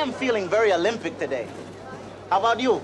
I'm feeling very Olympic today. How about you?